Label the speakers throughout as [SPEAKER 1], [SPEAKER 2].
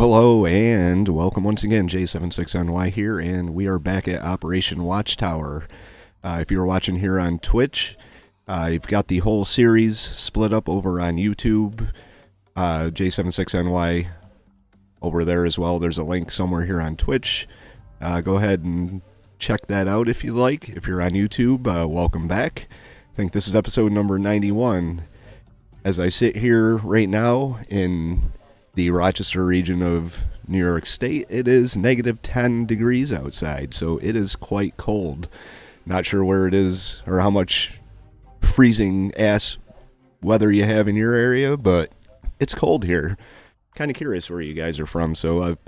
[SPEAKER 1] hello, and welcome once again. J76NY here, and we are back at Operation Watchtower. Uh, if you're watching here on Twitch, uh, you've got the whole series split up over on YouTube. Uh, J76NY over there as well. There's a link somewhere here on Twitch. Uh, go ahead and check that out if you like. If you're on YouTube, uh, welcome back. I think this is episode number 91. As I sit here right now in the Rochester region of New York State, it is negative 10 degrees outside, so it is quite cold. Not sure where it is or how much freezing ass weather you have in your area, but it's cold here. Kind of curious where you guys are from, so I've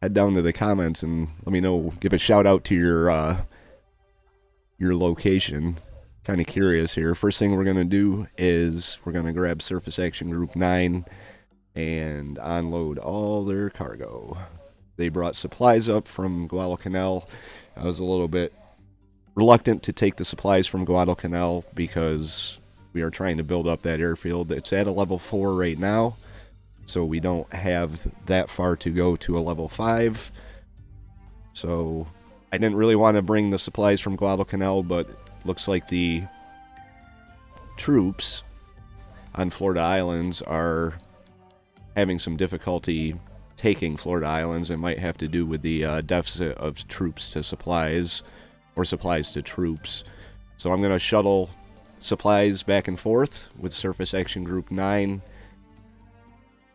[SPEAKER 1] head down to the comments and let me know. Give a shout out to your uh, your location. Kind of curious here. First thing we're gonna do is we're gonna grab Surface Action Group Nine and unload all their cargo. They brought supplies up from Guadalcanal. I was a little bit reluctant to take the supplies from Guadalcanal because we are trying to build up that airfield. It's at a level 4 right now, so we don't have that far to go to a level 5. So I didn't really want to bring the supplies from Guadalcanal, but looks like the troops on Florida Islands are having some difficulty taking Florida Islands. It might have to do with the uh, deficit of troops to supplies or supplies to troops. So I'm going to shuttle supplies back and forth with Surface Action Group 9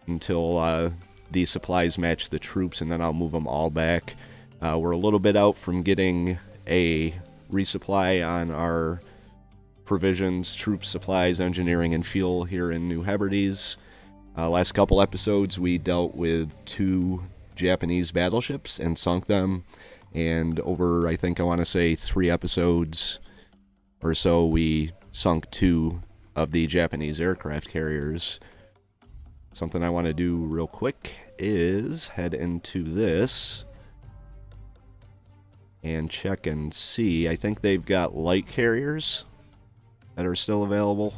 [SPEAKER 1] until uh, these supplies match the troops, and then I'll move them all back. Uh, we're a little bit out from getting a resupply on our provisions, troops, supplies, engineering, and fuel here in New Hebrides. Uh, last couple episodes, we dealt with two Japanese battleships and sunk them. And over, I think I want to say, three episodes or so, we sunk two of the Japanese aircraft carriers. Something I want to do real quick is head into this and check and see. I think they've got light carriers that are still available.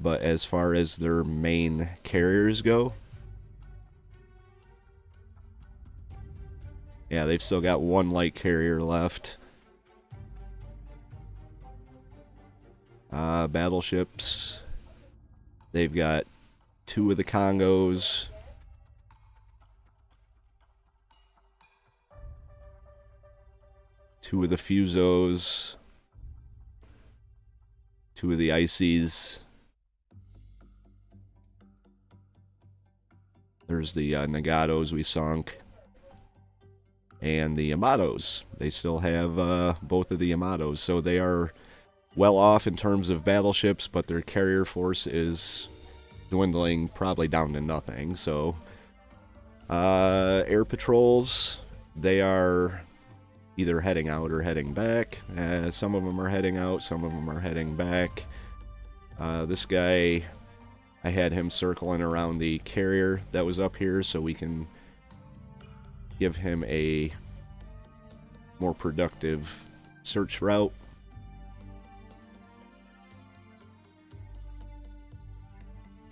[SPEAKER 1] But as far as their main carriers go, yeah, they've still got one light carrier left. Uh, battleships, they've got two of the Kongos. Two of the Fusos. Two of the Ises. There's the uh, Nagatos we sunk. And the Yamatos. They still have uh, both of the Yamatos. So they are well off in terms of battleships, but their carrier force is dwindling probably down to nothing. So uh, air patrols, they are either heading out or heading back. Uh, some of them are heading out, some of them are heading back. Uh, this guy I had him circling around the carrier that was up here so we can give him a more productive search route.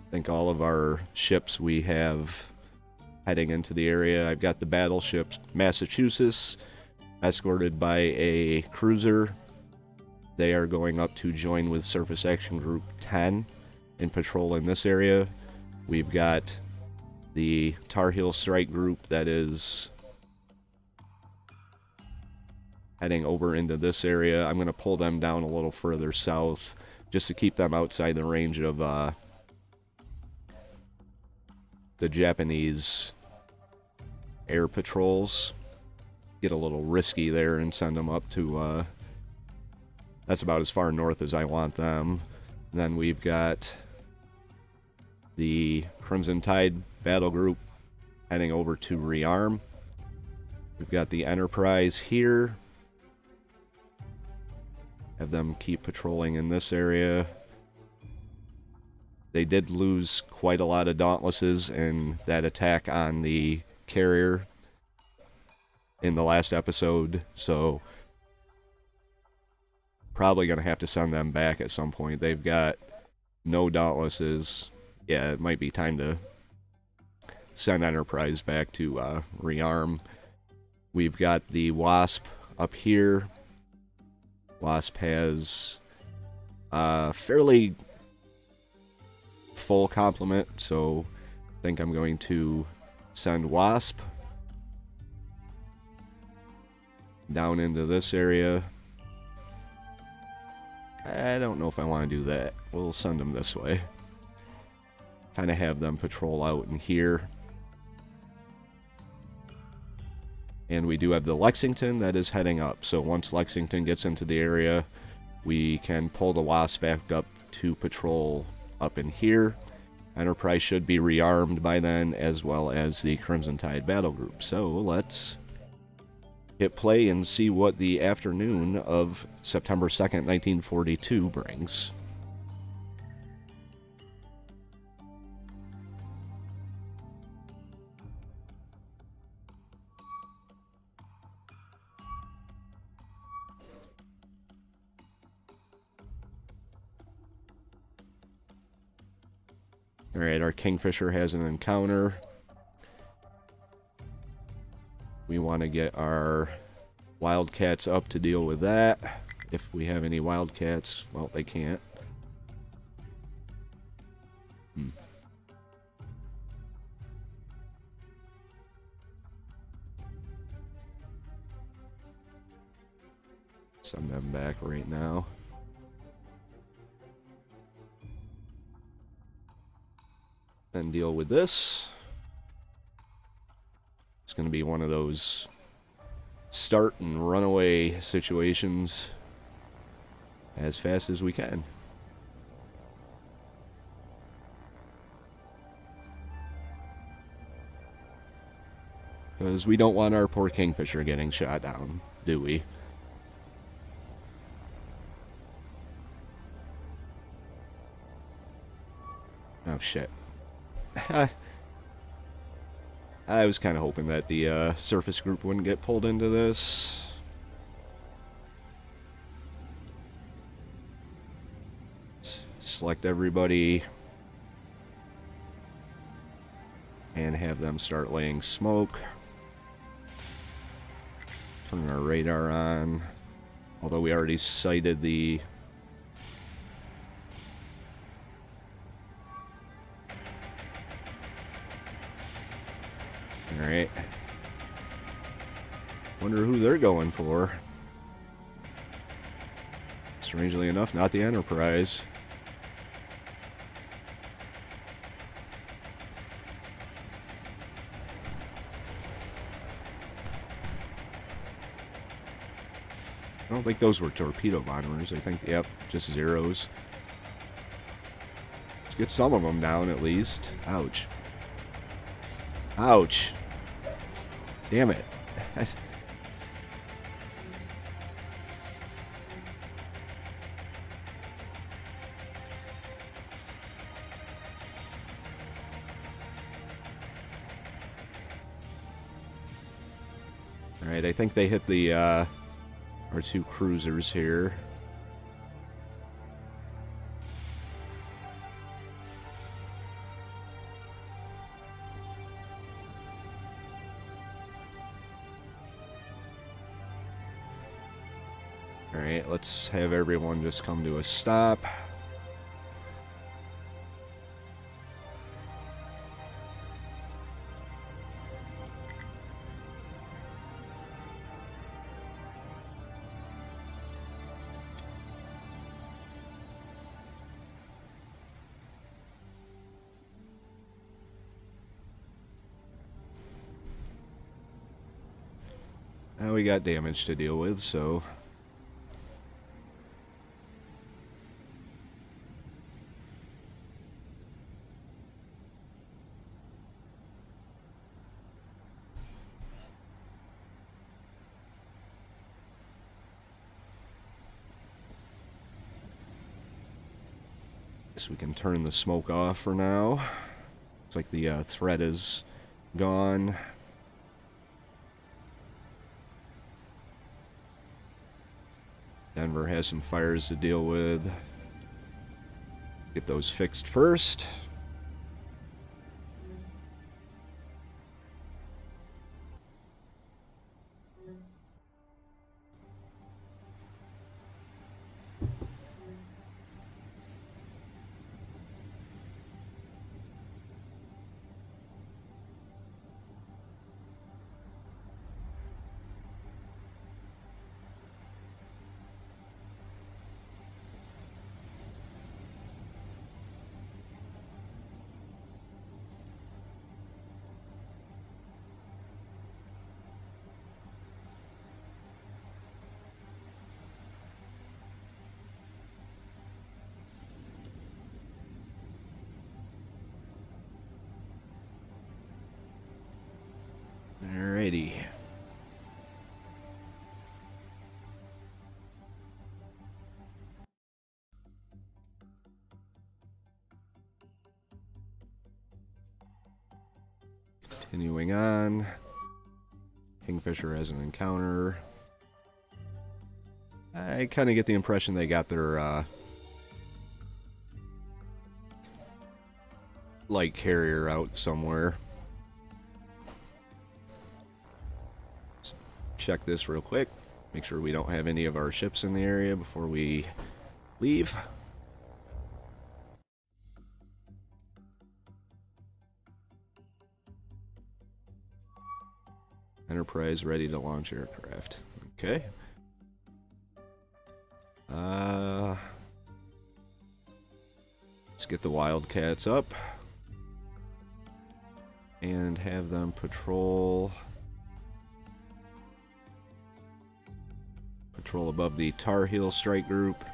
[SPEAKER 1] I think all of our ships we have heading into the area. I've got the battleship Massachusetts escorted by a cruiser. They are going up to join with Surface Action Group 10 in patrol in this area. We've got the Tar Heel Strike Group that is heading over into this area. I'm going to pull them down a little further south just to keep them outside the range of uh, the Japanese air patrols. Get a little risky there and send them up to... Uh, that's about as far north as I want them. Then we've got the Crimson Tide battle group heading over to rearm. We've got the Enterprise here. Have them keep patrolling in this area. They did lose quite a lot of Dauntlesses in that attack on the carrier in the last episode, so probably going to have to send them back at some point. They've got no Dauntlesses yeah, it might be time to send Enterprise back to uh, rearm. We've got the Wasp up here. Wasp has a fairly full complement, so I think I'm going to send Wasp down into this area. I don't know if I want to do that. We'll send them this way. Kind of have them patrol out in here. And we do have the Lexington that is heading up. So once Lexington gets into the area, we can pull the Wasp back up to patrol up in here. Enterprise should be rearmed by then, as well as the Crimson Tide battle group. So let's hit play and see what the afternoon of September 2nd, 1942 brings. Alright, our Kingfisher has an encounter. We want to get our Wildcats up to deal with that. If we have any Wildcats, well, they can't. Hmm. Send them back right now. Then deal with this It's going to be one of those start and runaway situations as fast as we can. Because we don't want our poor kingfisher getting shot down, do we? Oh shit. I was kind of hoping that the uh, surface group wouldn't get pulled into this. Select everybody and have them start laying smoke. Turn our radar on. Although we already sighted the Wonder who they're going for. Strangely enough, not the Enterprise. I don't think those were torpedo bombers. I think, yep, just zeros. Let's get some of them down at least. Ouch. Ouch. Damn it. Alright, I think they hit the, uh, our two cruisers here. Let's have everyone just come to a stop. Now we got damage to deal with, so we can turn the smoke off for now. Looks like the uh, thread is gone. Denver has some fires to deal with. Get those fixed first. Continuing on. Kingfisher has an encounter. I kind of get the impression they got their, uh, light carrier out somewhere. Let's check this real quick. Make sure we don't have any of our ships in the area before we leave. Ready to launch aircraft. Okay. Uh, let's get the Wildcats up and have them patrol patrol above the Tar Heel strike group.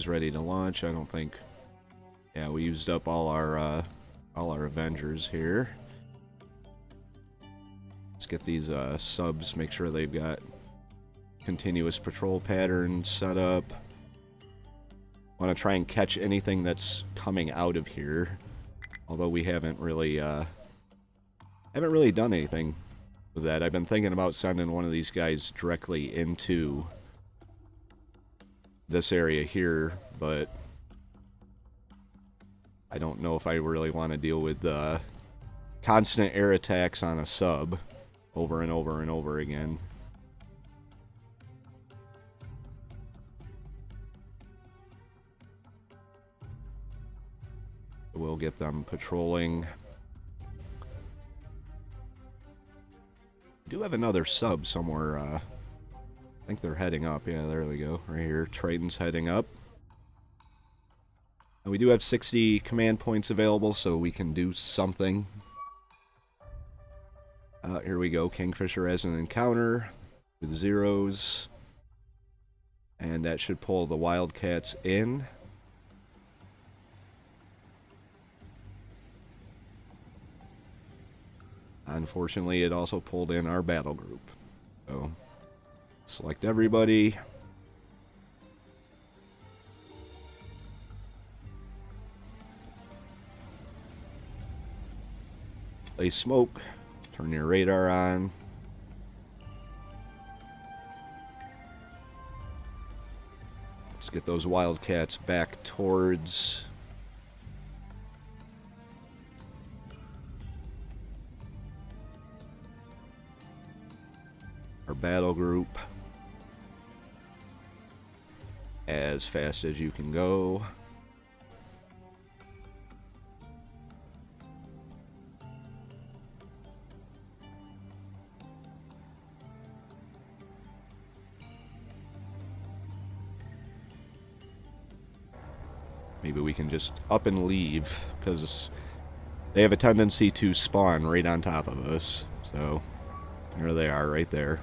[SPEAKER 1] Enterprise ready to launch. I don't think yeah, we used up all our uh, all our Avengers here. Let's get these uh, subs, make sure they've got continuous patrol patterns set up. Want to try and catch anything that's coming out of here. Although we haven't really uh, haven't really done anything with that. I've been thinking about sending one of these guys directly into this area here, but I don't know if I really want to deal with uh, constant air attacks on a sub over and over and over again. We'll get them patrolling. do have another sub somewhere. Uh, I think they're heading up. Yeah, there we go. Right here. Triton's heading up. And we do have 60 command points available, so we can do something. Uh, here we go. Kingfisher has an encounter with zeros. And that should pull the Wildcats in. Unfortunately, it also pulled in our battle group. So, select everybody. Play smoke. Turn your radar on. Let's get those Wildcats back towards... Our battle group. As fast as you can go. Maybe we can just up and leave, because they have a tendency to spawn right on top of us. So, there they are, right there.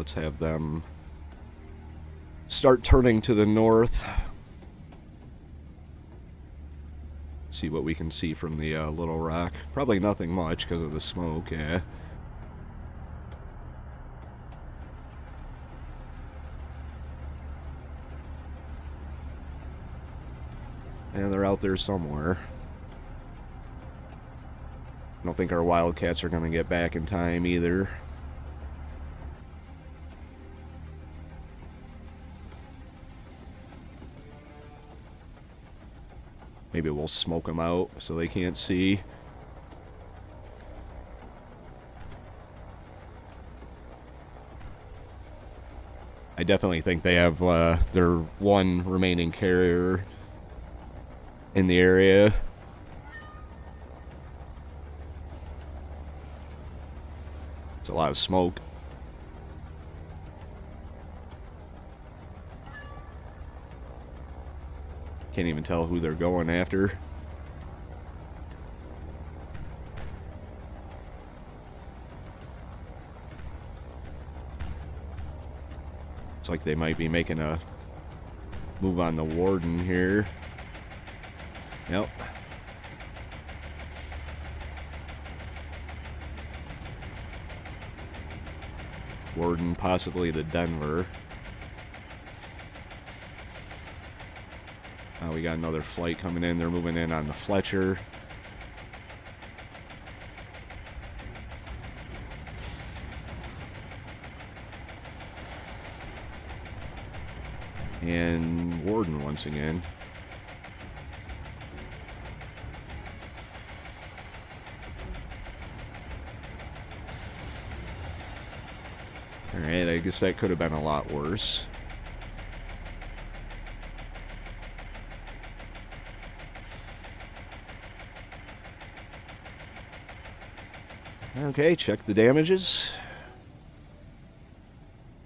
[SPEAKER 1] Let's have them start turning to the north. see what we can see from the uh, little rock. Probably nothing much because of the smoke, yeah. And they're out there somewhere. I don't think our Wildcats are going to get back in time either. Maybe we'll smoke them out so they can't see. I definitely think they have uh, their one remaining carrier in the area. It's a lot of smoke. can't even tell who they're going after. It's like they might be making a move on the Worden here. Yep. Worden possibly the Denver. We got another flight coming in. They're moving in on the Fletcher. And Worden once again. Alright, I guess that could have been a lot worse. Okay, check the damages.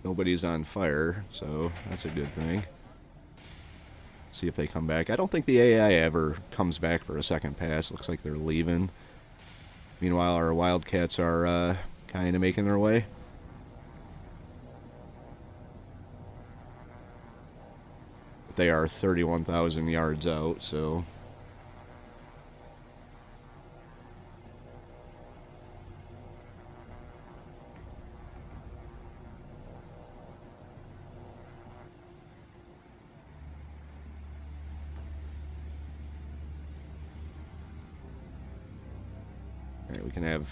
[SPEAKER 1] Nobody's on fire, so that's a good thing. See if they come back. I don't think the AI ever comes back for a second pass. Looks like they're leaving. Meanwhile, our Wildcats are uh, kind of making their way. But they are 31,000 yards out, so Alright, we can have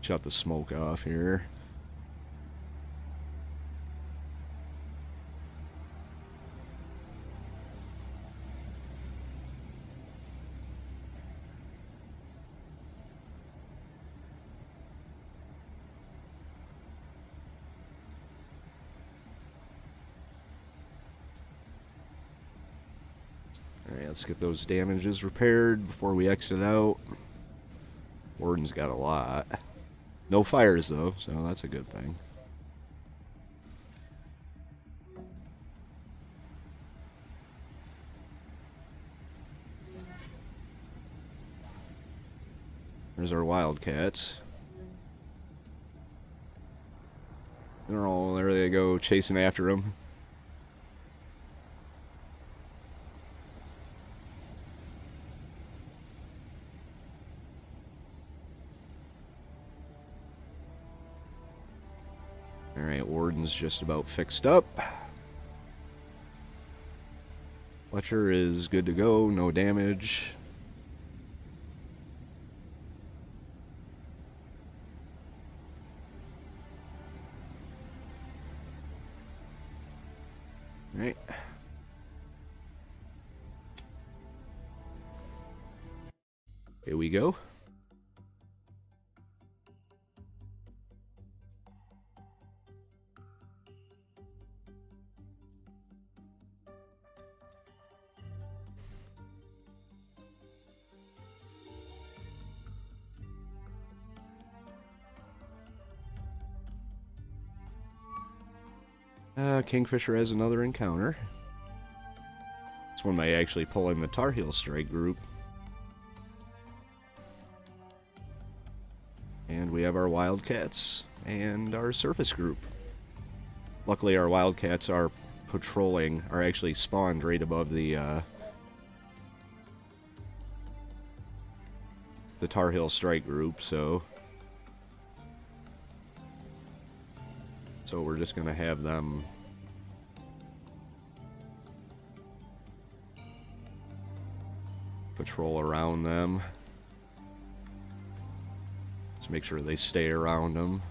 [SPEAKER 1] shut the smoke off here. Alright, let's get those damages repaired before we exit out. Worden's got a lot. No fires, though, so that's a good thing. There's our Wildcats. They're all, there they go, chasing after them. Just about fixed up. Fletcher is good to go, no damage. Right. Here we go. Kingfisher has another encounter. This one may actually pull in the Tar Heel Strike group. And we have our Wildcats and our Surface group. Luckily, our Wildcats are patrolling, are actually spawned right above the, uh, the Tar Heel Strike group, so... So we're just going to have them patrol around them. Let's make sure they stay around them.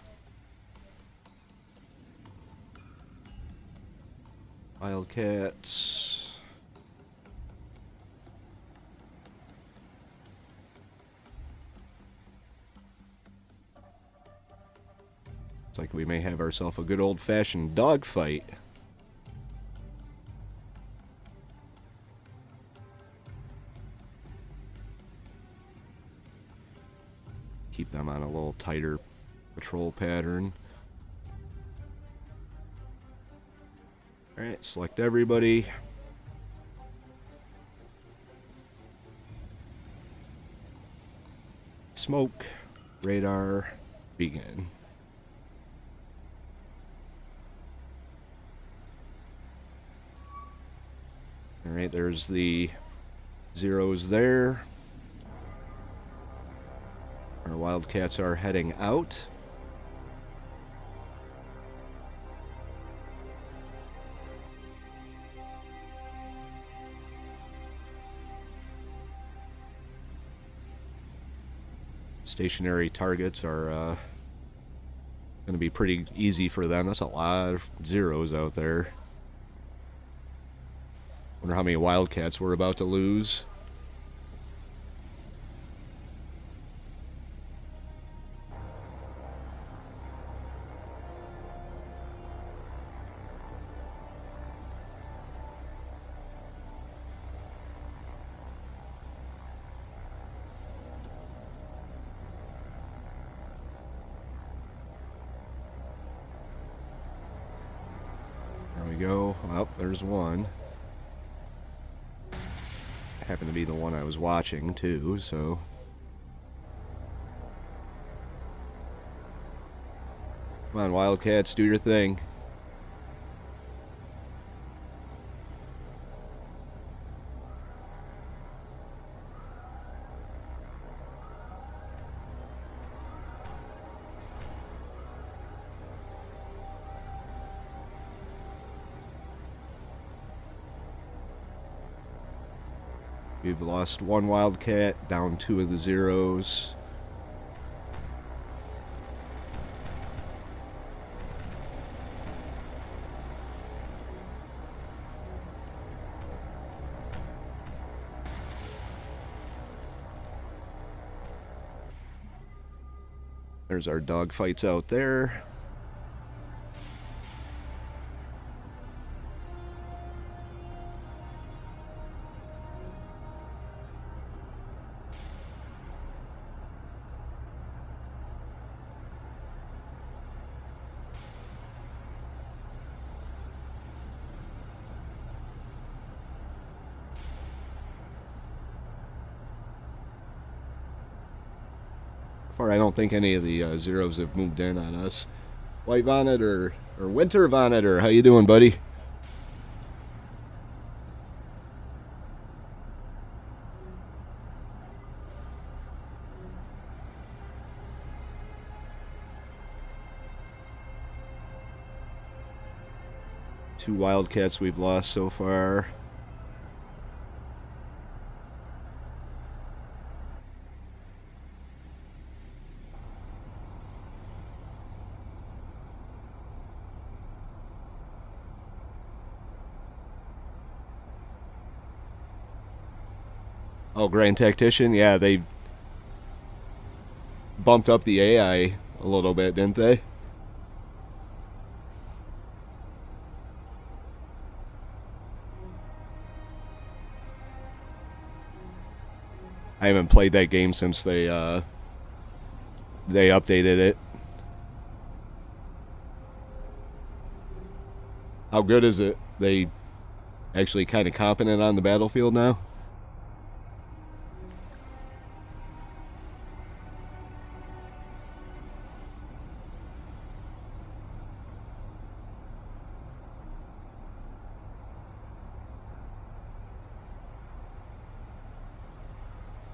[SPEAKER 1] Wildcats. Looks like we may have ourselves a good old-fashioned dogfight. Them on a little tighter patrol pattern. Alright, select everybody. Smoke, radar, begin. Alright, there's the zeros there. Wildcats are heading out. Stationary targets are uh, going to be pretty easy for them. That's a lot of zeros out there. Wonder how many Wildcats we're about to lose. One. Happened to be the one I was watching, too, so... Come on, Wildcats, do your thing. We've lost one Wildcat, down two of the zeros. There's our dogfights out there. Don't think any of the uh, zeros have moved in on us. White Vonnet or, or Winter Vonnet or how you doing, buddy? Two Wildcats we've lost so far. Oh, Grand Tactician? Yeah, they bumped up the AI a little bit, didn't they? I haven't played that game since they uh, they updated it. How good is it? They actually kind of competent on the battlefield now?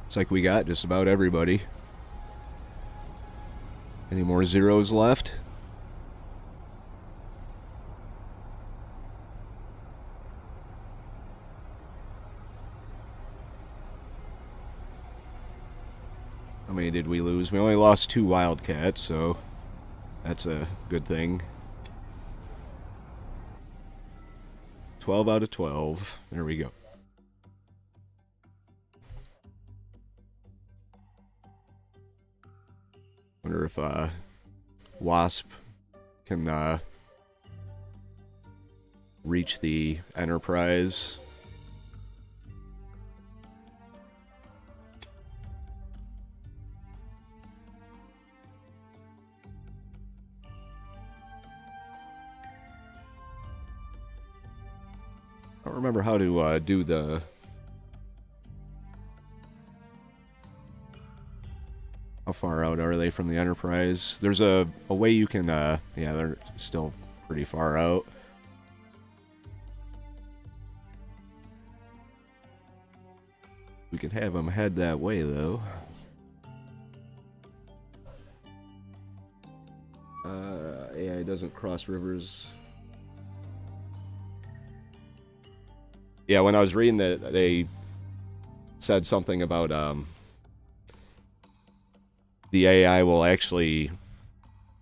[SPEAKER 1] Looks like we got just about everybody. Any more zeros left? How many did we lose? We only lost two Wildcats, so that's a good thing. 12 out of 12. There we go. Wonder if uh, Wasp can uh, reach the Enterprise. I don't remember how to uh, do the How far out are they from the Enterprise? There's a, a way you can, uh, yeah, they're still pretty far out. We can have them head that way, though. Uh, AI doesn't cross rivers. Yeah, when I was reading that, they said something about um, the AI will actually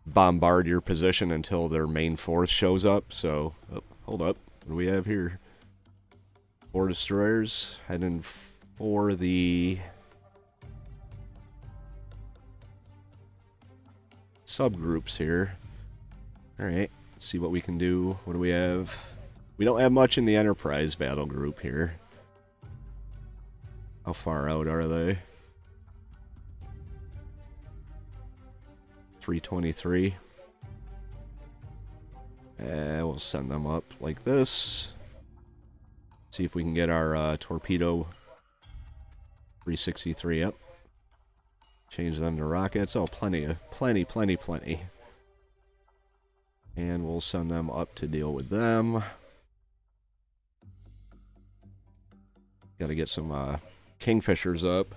[SPEAKER 1] bombard your position until their main force shows up. So, oh, hold up. What do we have here? Four destroyers heading for the subgroups here. Alright, see what we can do. What do we have? We don't have much in the Enterprise battle group here. How far out are they? 323. And we'll send them up like this. See if we can get our uh, torpedo 363 up. Change them to rockets. Oh, plenty plenty, plenty, plenty. And we'll send them up to deal with them. Got to get some uh, kingfishers up.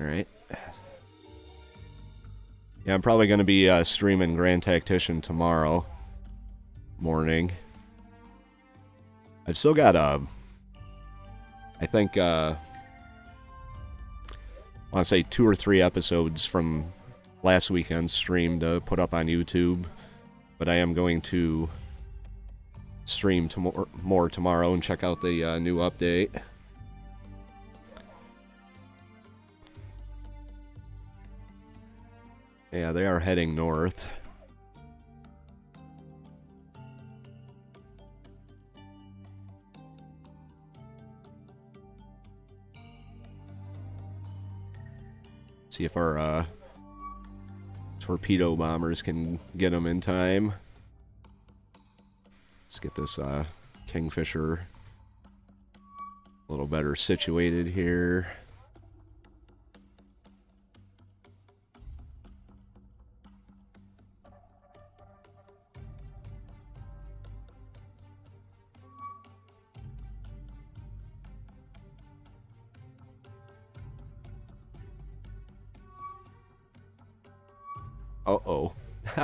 [SPEAKER 1] Alright. Yeah, I'm probably going to be uh, streaming Grand Tactician tomorrow morning. I've still got, uh, I think, uh, I want to say two or three episodes from last weekend's stream to put up on YouTube. But I am going to stream to more tomorrow and check out the uh, new update. Yeah, they are heading north. See if our uh, torpedo bombers can get them in time. Let's get this uh, Kingfisher a little better situated here.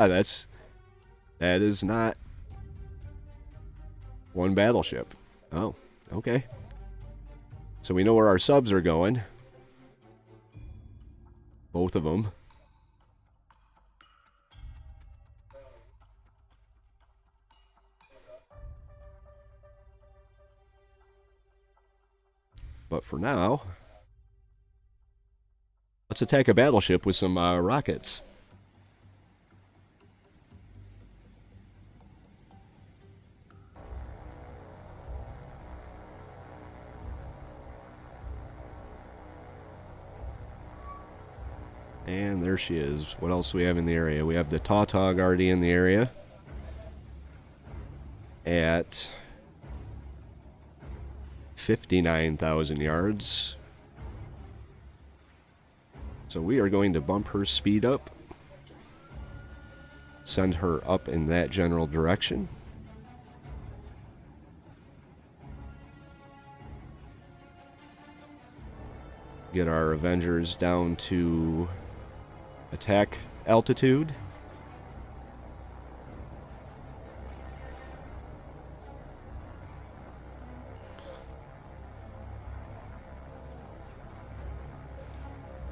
[SPEAKER 1] That's... That is not... One battleship. Oh, okay. So we know where our subs are going. Both of them. But for now, let's attack a battleship with some uh, rockets. And there she is. What else do we have in the area? We have the Tautog already in the area. At 59,000 yards. So we are going to bump her speed up. Send her up in that general direction. Get our Avengers down to attack altitude.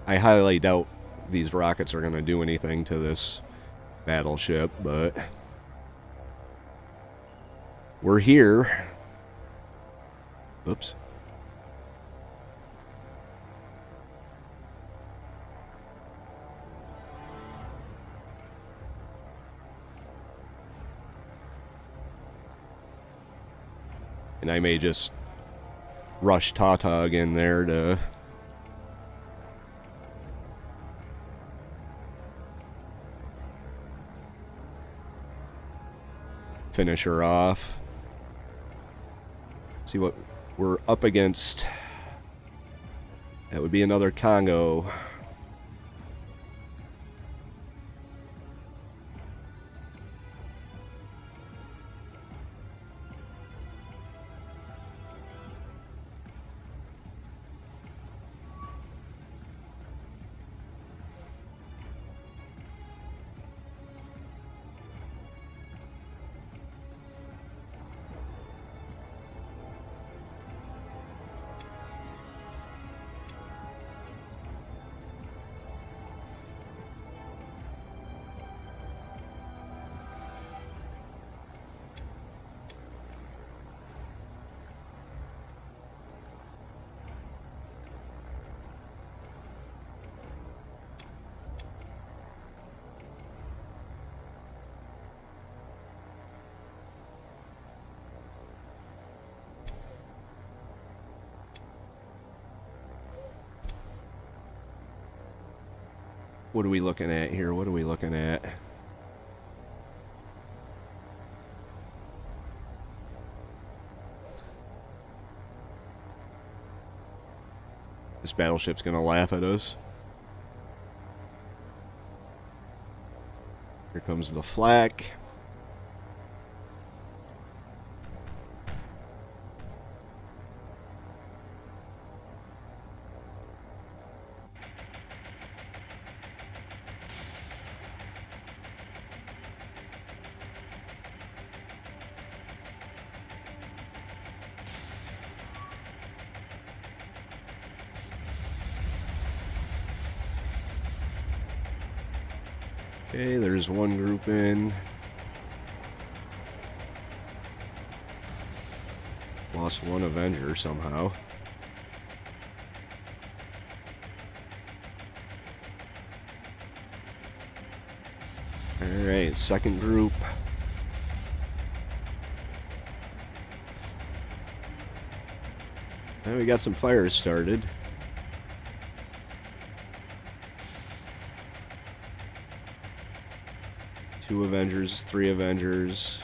[SPEAKER 1] I highly doubt these rockets are going to do anything to this battleship, but we're here. Oops. And I may just rush Tautog in there to finish her off. See what we're up against. That would be another Kongo. What are we looking at here? What are we looking at? This battleship's gonna laugh at us. Here comes the flak. Okay, there's in. Lost one Avenger somehow. Alright, second group. Now we got some fires started. Two Avengers, three Avengers.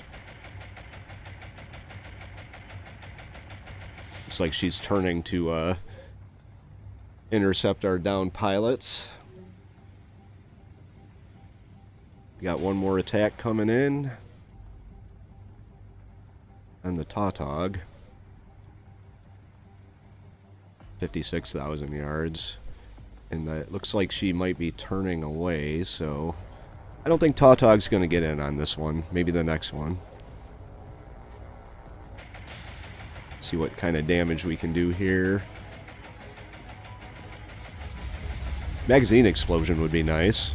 [SPEAKER 1] Looks like she's turning to uh, intercept our down pilots. We got one more attack coming in. And the Tautog. 56,000 yards. And uh, it looks like she might be turning away, so... I don't think Tautog's going to get in on this one. Maybe the next one. See what kind of damage we can do here. Magazine explosion would be nice.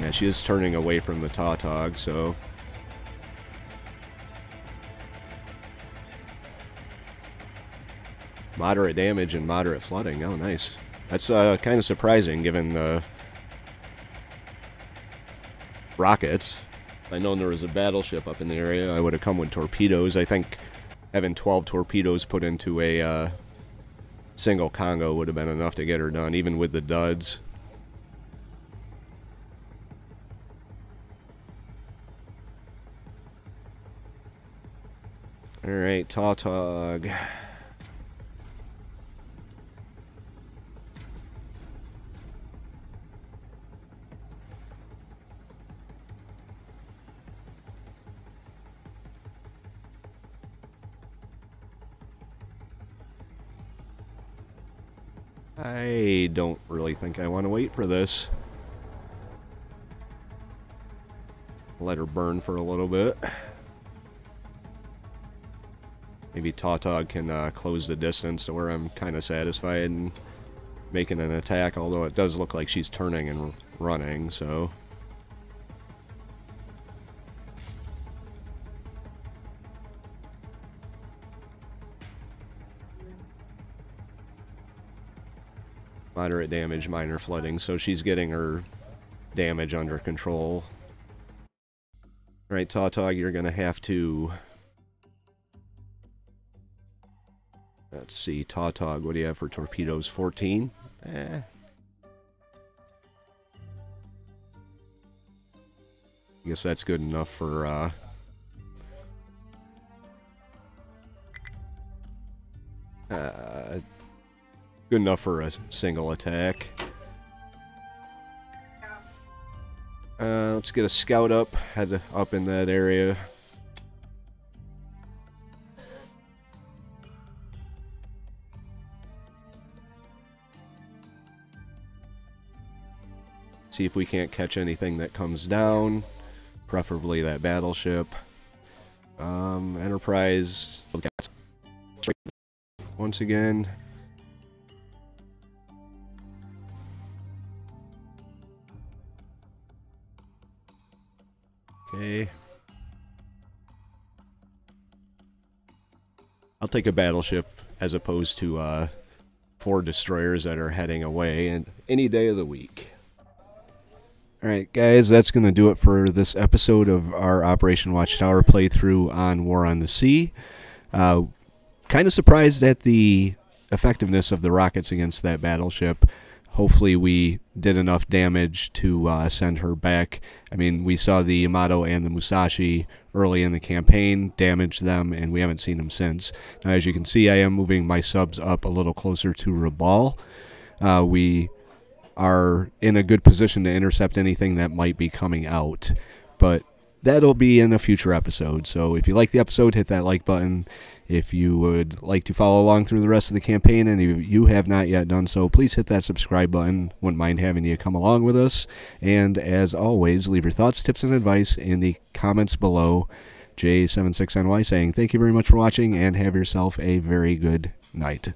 [SPEAKER 1] Yeah, she is turning away from the Tautog, so... Moderate damage and moderate flooding. Oh, nice. That's uh, kind of surprising given the rockets. If I known there was a battleship up in the area, I would have come with torpedoes. I think having 12 torpedoes put into a uh, single Kongo would have been enough to get her done, even with the duds. Alright, Tautog. I don't really think I want to wait for this. Let her burn for a little bit. Maybe Tautog can uh, close the distance to where I'm kind of satisfied in making an attack, although it does look like she's turning and running, so... Moderate damage, minor flooding, so she's getting her damage under control. Alright, Tautog, you're going to have to... Let's see, Tautog, what do you have for torpedoes? 14? Eh. I guess that's good enough for. Uh, Good enough for a single attack. Uh, let's get a scout up, head up in that area. See if we can't catch anything that comes down, preferably that battleship. Um, Enterprise, once again, Okay. I'll take a battleship as opposed to uh, four destroyers that are heading away and any day of the week. Alright guys, that's going to do it for this episode of our Operation Watchtower playthrough on War on the Sea. Uh, kind of surprised at the effectiveness of the rockets against that battleship. Hopefully, we did enough damage to uh, send her back. I mean, we saw the Yamato and the Musashi early in the campaign, damage them, and we haven't seen them since. Now, as you can see, I am moving my subs up a little closer to Rabaul. Uh, we are in a good position to intercept anything that might be coming out. But that'll be in a future episode. So if you like the episode, hit that like button. If you would like to follow along through the rest of the campaign and you have not yet done so, please hit that subscribe button. Wouldn't mind having you come along with us. And as always, leave your thoughts, tips, and advice in the comments below. J76NY saying thank you very much for watching and have yourself a very good night.